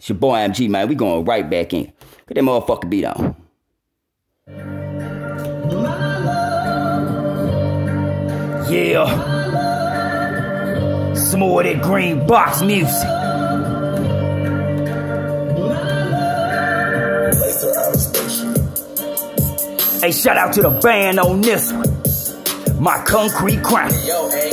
It's your boy MG, man. We going right back in. Get that motherfucker beat on. Yeah. Some more of that green box music. Hey, shout out to the band on this one. My concrete crown. Yo, hey.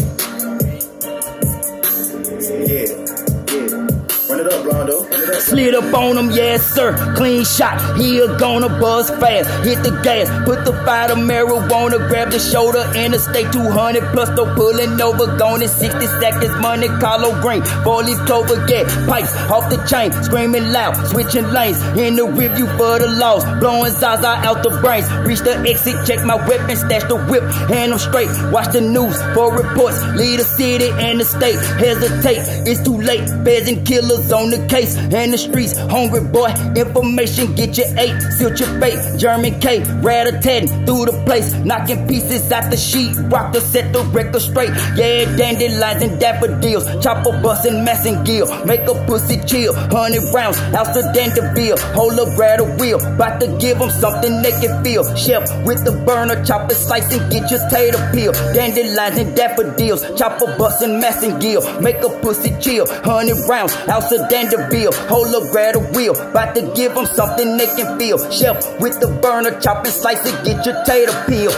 Yeah. Yeah. Run it up, Blondo. Slid up on him, yes sir. Clean shot, he a gonna buzz fast. Hit the gas, put the fire to marijuana, grab the shoulder, interstate 200 plus no pulling over, gone in 60 seconds. Money, Carlo Green, four leaf clover, get pipes off the chain, screaming loud, switching lanes. In the review for the loss, blowing Zaza out the brains. Reach the exit, check my weapon, stash the whip, hand them straight. Watch the news. For reports, lead the city and the state. Hesitate, it's too late. Feds and killers on the case, and the streets hungry boy. Information get your eight, silt your fate. German K, rat a through the place, knocking pieces out the sheet. Rock to set the record straight. Yeah, dandelions and daffodils, chopper bustin' gill. make a pussy chill. Hundred rounds, house of Dandeville, hold up, grab a wheel. About to give them something they can feel. Chef with the burner, chopper slice and get your tater peel. Dandelions and daffodils, chopper bustin' gill. make a pussy chill. Hundred rounds, house of Dandeville, hold a wheel. About to give them something they can feel. Chef with the burner, chop and slice and get your tater peel.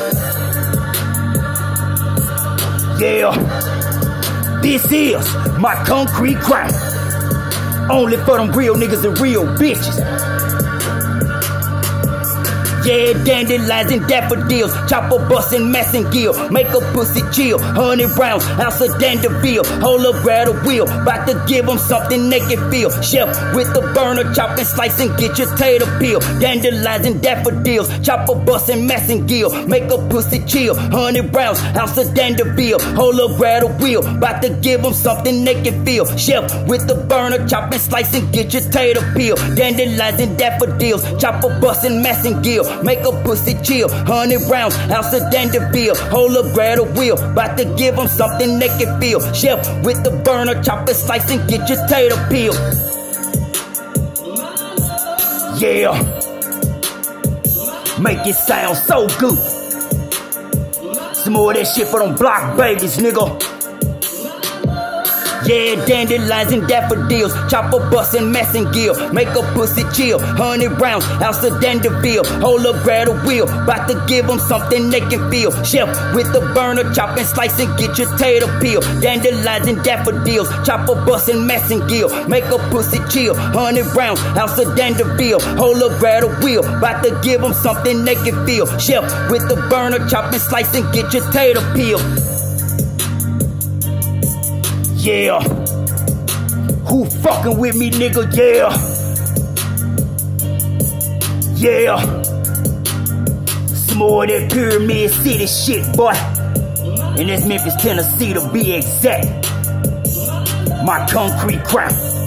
Yeah, this is my concrete crown. Only for them real niggas and real bitches. Yeah, dandelions and daffodils, chopper bustin' gill, make a pussy chill. Hundred rounds, ounce of Dandeville, hold up, a wheel, about to give them something they can feel. Chef with the burner, chop and slice and get your tater peel. Dandelions and daffodils, chopper bustin' messin' gill, make a pussy chill. Hundred rounds, ounce of Dandeville, hold up, a wheel, about to give them something they can feel. Chef with the burner, chop and slice and get your tater peel. Dandelions and daffodils, chopper bustin' gill. Make a pussy chill. Hundred rounds, ounce of Dandeville. Hold up, grab a wheel. About to give them something they can feel. Chef with the burner, chop a slice and get your tater peel. Yeah. Make it sound so good. Some more of that shit for them block babies, nigga. Yeah, dandelions and daffodils, chopper bustin' messin' gill, make a pussy chill. Hundred rounds, ounce of Dandeville, hold up, grab a wheel, bout to give them something they can feel. Chef with the burner, chop and slice and get your tater peel. Dandelions and daffodils, chopper bustin' messin' gill, make a pussy chill. Hundred rounds, ounce of Dandeville, hold up, grab a wheel, bout to give them something they can feel. Chef with the burner, chop and slice and get your tater peel. Yeah. Who fucking with me, nigga? Yeah. Yeah. Some more of that Pyramid City shit, boy. And that's Memphis, Tennessee to be exact. My concrete crown.